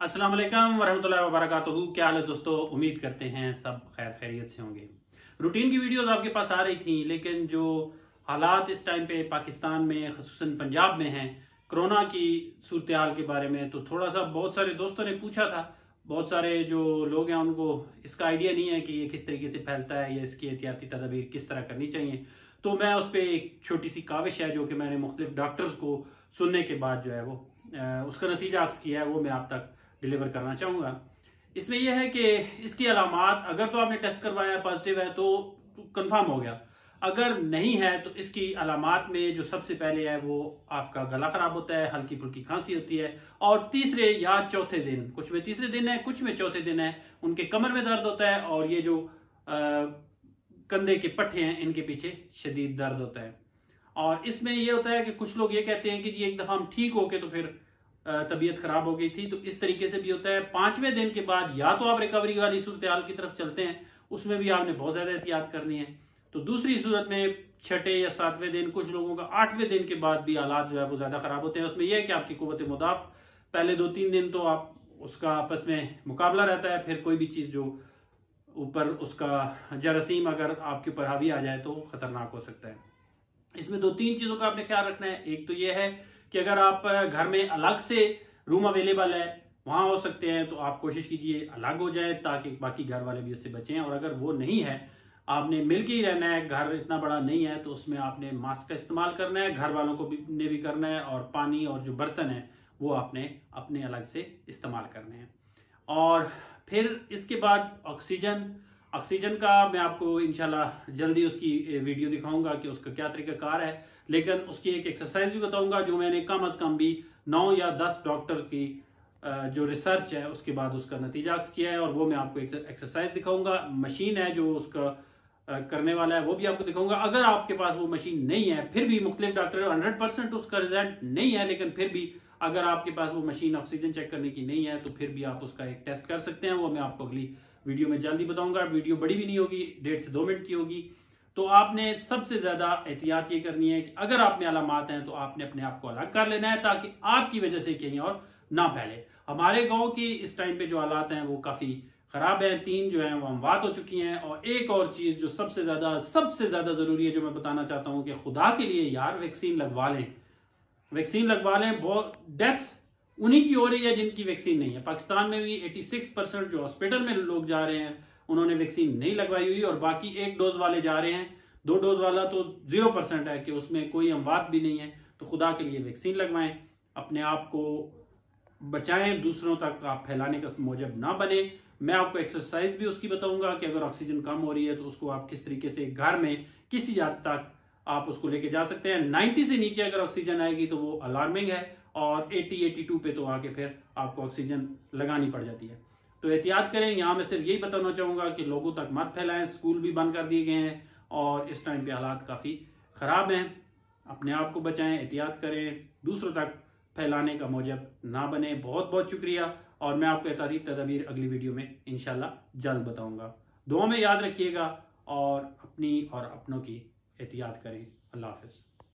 अस्सलाम वालेकुम वरहमतुल्लाहि वबरकातुहू। क्या हाल है दोस्तों? उम्मीद करते हैं सब खैर खैरियत से होंगे। रूटीन की वीडियोस आपके पास आ रही थी, लेकिन जो हालात इस टाइम पे पाकिस्तान में खसूस पंजाब में हैं, कोरोना की सूरत हाल के बारे में तो थोड़ा सा बहुत सारे दोस्तों ने पूछा था। बहुत सारे जो लोग हैं, उनको इसका आइडिया नहीं है कि ये किस तरीके से फैलता है या इसकी एहतियाती तदाबीर किस तरह करनी चाहिए। तो मैं उस पर एक छोटी सी काविश है, जो कि मैंने मुख्तलिफ़ डॉक्टर्स को सुनने के बाद जो है वो उसका नतीजा अक्स किया है, वो मैं आप तक डिलीवर करना चाहूँगा। इसमें यह है कि इसकी अलामत अगर तो आपने टेस्ट करवाया पॉजिटिव है तो कंफर्म हो गया। अगर नहीं है तो इसकी अलामत में जो सबसे पहले है वो आपका गला खराब होता है हल्की फुल्की खांसी होती है और तीसरे या चौथे दिन कुछ में तीसरे दिन है कुछ में चौथे दिन है उनके कमर में दर्द होता है और ये जो आ, कंधे के पट्टे हैं इनके पीछे शदीद दर्द होता है। और इसमें यह होता है कि कुछ लोग ये कहते हैं कि जी एक दफ़ा हम ठीक होके तो फिर तबीयत खराब हो गई थी तो इस तरीके से भी होता है। पाँचवें दिन के बाद या तो आप रिकवरी वाली सूरत हाल की तरफ़ चलते हैं, उसमें भी आपने बहुत ज़्यादा एहतियात करनी है। तो दूसरी सूरत में छठे या सातवें दिन कुछ लोगों का आठवें दिन के बाद भी हालात जो है वो ज़्यादा खराब होते हैं। उसमें यह है कि आपकी कुत मुदाफ, पहले दो तीन दिन तो आप उसका आपस में मुकाबला रहता है, फिर कोई भी चीज़ जो ऊपर उसका जरासीम अगर आपके ऊपर हावी आ जाए तो खतरनाक हो सकता है। इसमें दो तीन चीज़ों का आपने ख्याल रखना है। एक तो यह है कि अगर आप घर में अलग से रूम अवेलेबल है, वहाँ हो सकते हैं तो आप कोशिश कीजिए अलग हो जाए ताकि बाकी घर वाले भी उससे बचें। और अगर वो नहीं है, आपने मिलकर ही रहना है, घर इतना बड़ा नहीं है तो उसमें आपने मास्क का इस्तेमाल करना है, घर वालों को भी, ने भी करना है, और पानी और जो बर्तन है, वो आपने अपने अलग से इस्तेमाल करने हैं। और फिर इसके बाद ऑक्सीजन ऑक्सीजन का मैं आपको इंशाल्लाह जल्दी उसकी वीडियो दिखाऊँगा कि उसका क्या तरीका कार है। लेकिन उसकी एक एक्सरसाइज भी बताऊँगा जो मैंने कम अज कम भी नौ या दस डॉक्टर की जो रिसर्च है, उसके बाद उसका नतीजा किया है और वो मैं आपको एक एक्सरसाइज दिखाऊँगा। मशीन है जो उसका करने वाला है, वो भी आपको दिखाऊँगा। अगर आपके पास वो मशीन नहीं है, फिर भी मुख्तलिफ़ डॉक्टर हंड्रेड परसेंट उसका रिज़ल्ट नहीं है, लेकिन फिर भी अगर आपके पास वो मशीन ऑक्सीजन चेक करने की नहीं है तो फिर भी आप उसका एक टेस्ट कर सकते हैं, वो मैं आपको अगली वीडियो में जल्दी बताऊँगा। वीडियो बड़ी भी नहीं होगी, डेढ़ से दो मिनट की होगी। तो आपने सबसे ज़्यादा एहतियात ये करनी है कि अगर आप में अलामत हैं तो आपने अपने आप को अलग कर लेना है, ताकि आपकी वजह से कहीं और ना फैले। हमारे गाँव की इस टाइम पे जो हालात हैं, वो काफ़ी खराब है। तीन जो है, वो अमवात हो चुकी हैं। और एक और चीज़ जो सबसे ज़्यादा सबसे ज़्यादा ज़रूरी है, जो मैं बताना चाहता हूँ कि खुदा के लिए यार वैक्सीन लगवा लें। वैक्सीन लगवा लें, बहुत डेथ उन्हीं की हो रही है जिनकी वैक्सीन नहीं है। पाकिस्तान में भी 86 परसेंट जो हॉस्पिटल में लोग जा रहे हैं, उन्होंने वैक्सीन नहीं लगवाई हुई और बाकी एक डोज वाले जा रहे हैं। दो डोज वाला तो ज़ीरो परसेंट है कि उसमें कोई अमवात भी नहीं है तो खुदा के लिए वैक्सीन लगवाएँ, अपने आप को बचाएँ, दूसरों तक आप फैलाने का मौजब ना बने। मैं आपको एक्सरसाइज भी उसकी बताऊँगा कि अगर ऑक्सीजन कम हो रही है तो उसको आप किस तरीके से घर में किसी हद तक आप उसको लेके जा सकते हैं। 90 से नीचे अगर ऑक्सीजन आएगी तो वो अलार्मिंग है और 80 82 पे तो आके फिर आपको ऑक्सीजन लगानी पड़ जाती है। तो एहतियात करें, यहाँ मैं सिर्फ़ यही बताना चाहूँगा कि लोगों तक मत फैलाएँ, स्कूल भी बंद कर दिए गए हैं और इस टाइम पे हालात काफ़ी खराब हैं। अपने आप को बचाएँ, एहतियात करें, दूसरों तक फैलाने का मौजब ना बने। बहुत बहुत शुक्रिया और मैं आपको एहतियाती तदाबीर अगली वीडियो में इनशाला जल्द बताऊँगा। दो में याद रखिएगा और अपनी और अपनों की एहतियात करें। अल्लाह हाफिज़।